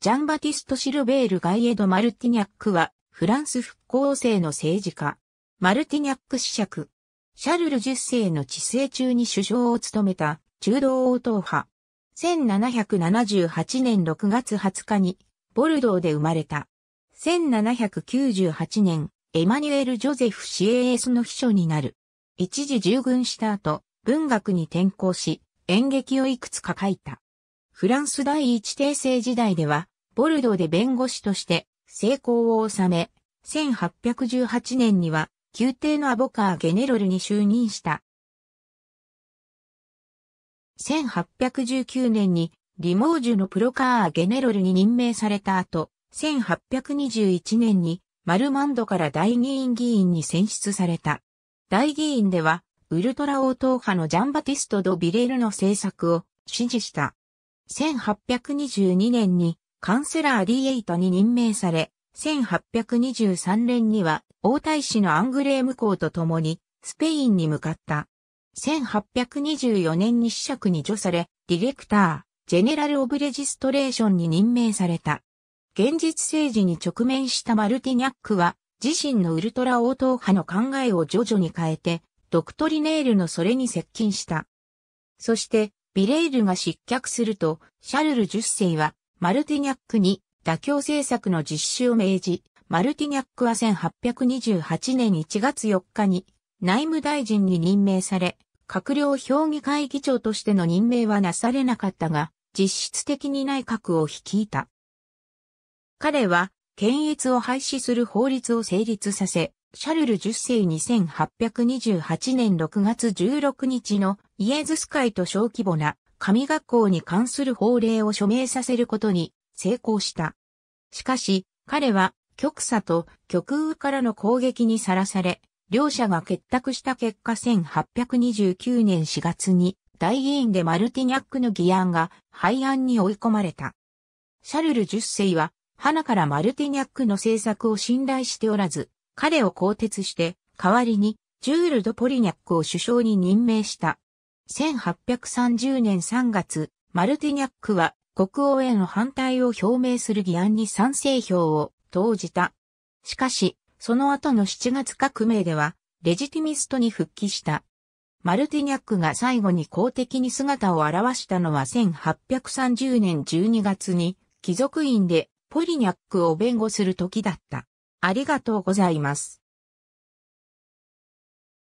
ジャンバティスト・シルベール・ガイエド・マルティニャックは、フランス復興世の政治家。マルティニャック子爵。シャルル10世の治世中に首相を務めた中道王党派。1778年6月20日に、ボルドーで生まれた。1798年、エマニュエル・ジョゼフ・シエースの秘書になる。一時従軍した後、文学に転校し、演劇をいくつか書いた。フランス第一帝政時代では、ボルドで弁護士として成功を収め、1818年には宮廷のアボカーゲネロルに就任した。1819年にリモージュのプロカーゲネロルに任命された後、1821年にマルマンドから大議員議員に選出された。大議員では、ウルトラオー党派のジャンバティスト・ド・ビレールの政策を支持した。1822年にカンセラー D8 に任命され、1823年には王太子のアングレーム公と共にスペインに向かった。1824年に子爵に除され、ディレクター、ジェネラル・オブ・レジストレーションに任命された。現実政治に直面したマルティニャックは、自身のウルトラ応答派の考えを徐々に変えて、ドクトリネールのそれに接近した。そして、ビレイルが失脚すると、シャルル10世は、マルティニャックに妥協政策の実施を命じ、マルティニャックは1828年1月4日に内務大臣に任命され、閣僚評議会議長としての任命はなされなかったが、実質的に内閣を率いた。彼は、検閲を廃止する法律を成立させ、シャルル10世に1828年6月16日のイエズス会と小規模な神学校に関する法令を署名させることに成功した。しかし、彼は極左と極右からの攻撃にさらされ、両者が結託した結果1829年4月に大議員でマルティニャックの議案が廃案に追い込まれた。シャルル10世は花からマルティニャックの政策を信頼しておらず、彼を更迭して、代わりに、ジュール・ド・ポリニャックを首相に任命した。1830年3月、マルティニャックは国王への反対を表明する議案に賛成票を投じた。しかし、その後の7月革命では、レジティミストに復帰した。マルティニャックが最後に公的に姿を現したのは1830年12月に、貴族院でポリニャックを弁護する時だった。ありがとうございます。